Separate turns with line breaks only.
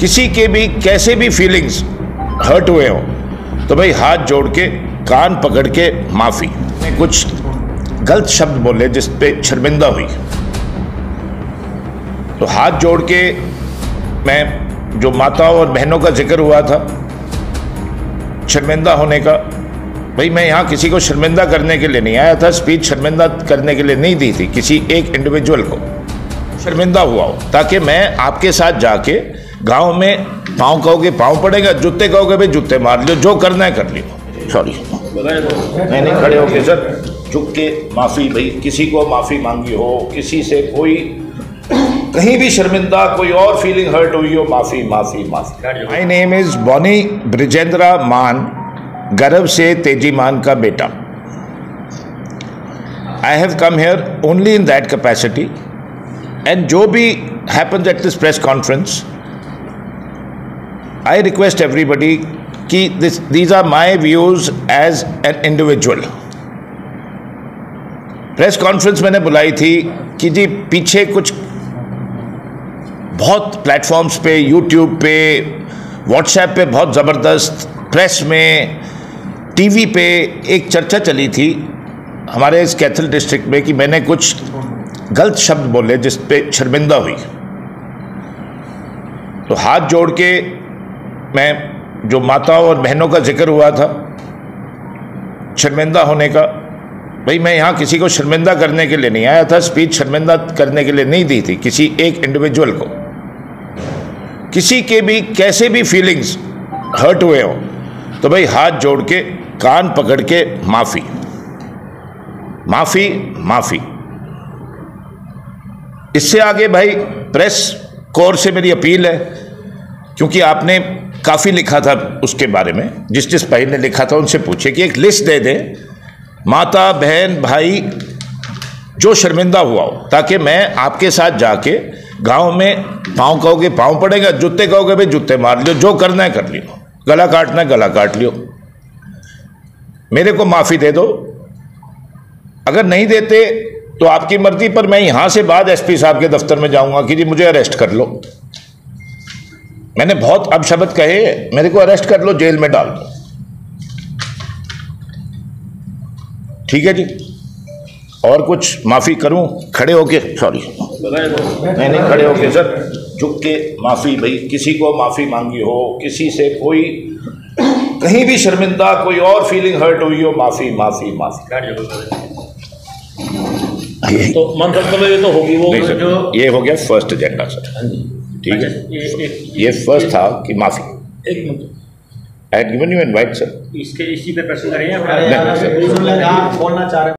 किसी के भी, कैसे भी फीलिंग्स हर्ट हुए हो तो भाई हाथ जोड़ के, कान पकड़ के माफ़ी। कुछ गलत शब्द बोले जिस पे शर्मिंदा हुई। तो हाथ जोड़ के मैं, जो माताओं और बहनों का ज़िक्र हुआ था, शर्मिंदा होने का, भाई मैं यहाँ किसी को शर्मिंदा करने के लिए नहीं आया था स्पीच शर्मिंदा करने के लिए नहीं दी थी, किसी एक इंडिविजुअल को। शर्मिंदा हुआ हो, ताकि मैं आपके साथ जाके गाँव में पाँव कहोगे, पाँव पड़ेगा, जूते कहोगे, भाई जूते मार लियो, जो करना है कर लियो। सॉरी नहीं नहीं, खड़े होके सर झुक के माफ़ी, भाई, किसी को माफ़ी मांगी हो, किसी से कोई, कहीं भी शर्मिंदा, कोई और फीलिंग हर्ट हुई हो, माफ़ी माफ़ी माफ़ी। My name is Bonny Brijendra मान गर्भ से तेज़ी मान का बेटा। I have come here only in that capacity जो भी happens at this press conference I request everybody कि this, these are my views as an individual. Press conference मैंने बुलाई थी कि जी पीछे कुछ बहुत प्लेटफॉर्म्स पे यूट्यूब पे व्हाट्सएप पे बहुत ज़बरदस्त प्रेस में टीवी पे एक चर्चा चली थी हमारे इस कैथल डिस्ट्रिक्ट में कि मैंने कुछ गलत शब्द बोले, जिस पे शर्मिंदा हुई। तो हाथ जोड़ के मैं, जो माताओं और बहनों का ज़िक्र हुआ था, शर्मिंदा होने का, भाई मैं यहाँ किसी को शर्मिंदा करने के लिए नहीं आया था, स्पीच शर्मिंदा करने के लिए नहीं दी थी, किसी एक इंडिविजुअल को। किसी के भी, कैसे भी फीलिंग्स हर्ट हुए हो तो भाई हाथ जोड़ के, कान पकड़ के, माफ़ी। माफ़ी माफ़ी। इससे आगे भाई प्रेस कोर से मेरी अपील है, क्योंकि आपने काफ़ी लिखा था उसके बारे में, जिस जिस भाई ने लिखा था उनसे पूछे कि एक लिस्ट दे दें, माता, बहन, भाई, जो शर्मिंदा हुआ हो, ताकि मैं आपके साथ जाके गाँव में पाँव कहोगे पाँव पड़ेगा, जूते कहोगे भाई जूते मार लियो, जो करना है कर लियो, गला काटना है गला काट लियो। मेरे को माफ़ी दे दो। अगर नहीं देते तो आपकी मर्ज़ी, पर मैं यहाँ से बाद एसपी साहब के दफ्तर में जाऊँगा कि जी मुझे अरेस्ट कर लो। मैंने बहुत अब शब्द कहे, मेरे को अरेस्ट कर लो, जेल में डाल दो। ठीक है जी? और कुछ माफ़ी करूँ? खड़े होके सॉरी नहीं नहीं, खड़े होके सर झुक के माफ़ी, भाई, किसी को माफ़ी मांगी हो, किसी से कोई, कहीं भी शर्मिंदा, कोई और फीलिंग हर्ट हुई हो, माफ़ी माफ़ी माफ़ी।
तो मंत्र ये तो होगी वो। जो
ये हो गया फ़र्स्ट एजेंडा सर।
हाँ
ठीक है?
अच्छा, ये
फ़र्स्ट था कि माफ़ी।
एक minute.
I had given you invite sir
इसके इसी पे प्रश्न
करेंगे?
बोलना चाह रहे